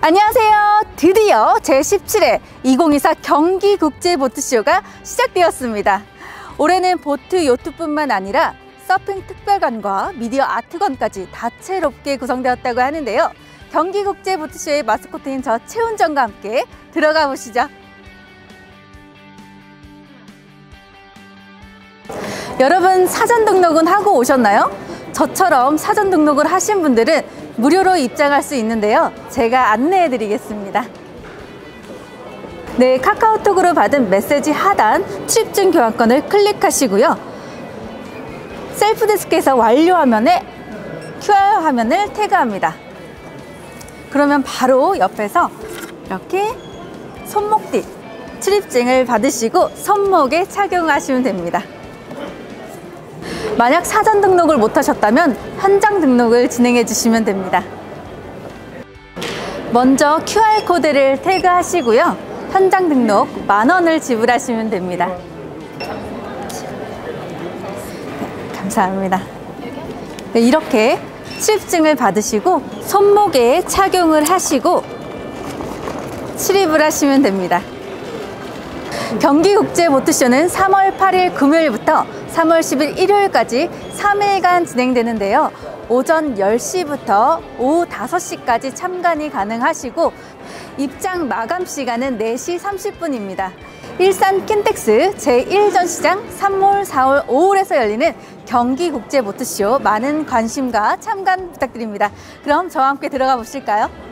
안녕하세요. 드디어 제17회 2024 경기국제보트쇼가 시작되었습니다. 올해는 보트 요트뿐만 아니라 서핑 특별관과 미디어 아트관까지 다채롭게 구성되었다고 하는데요. 경기국제보트쇼의 마스코트인 저 최훈정과 함께 들어가 보시죠. 여러분 사전 등록은 하고 오셨나요? 저처럼 사전 등록을 하신 분들은 무료로 입장할 수 있는데요. 제가 안내해 드리겠습니다. 네, 카카오톡으로 받은 메시지 하단 출입증 교환권을 클릭하시고요. 셀프 데스크에서 완료 화면에 QR 화면을 태그합니다. 그러면 바로 옆에서 이렇게 손목뒷 출입증을 받으시고 손목에 착용하시면 됩니다. 만약 사전 등록을 못 하셨다면 현장 등록을 진행해 주시면 됩니다. 먼저 QR코드를 태그하시고요. 현장 등록 만 원을 지불하시면 됩니다. 네, 감사합니다. 네, 이렇게 출입증을 받으시고 손목에 착용을 하시고 출입을 하시면 됩니다. 경기국제보트쇼는 3월 8일 금요일부터 3월 10일 일요일까지 3일간 진행되는데요. 오전 10시부터 오후 5시까지 참관이 가능하시고 입장 마감 시간은 4시 30분입니다. 일산 킨텍스 제1전시장 3월, 4월, 5월에서 열리는 경기국제보트쇼 많은 관심과 참관 부탁드립니다. 그럼 저와 함께 들어가 보실까요?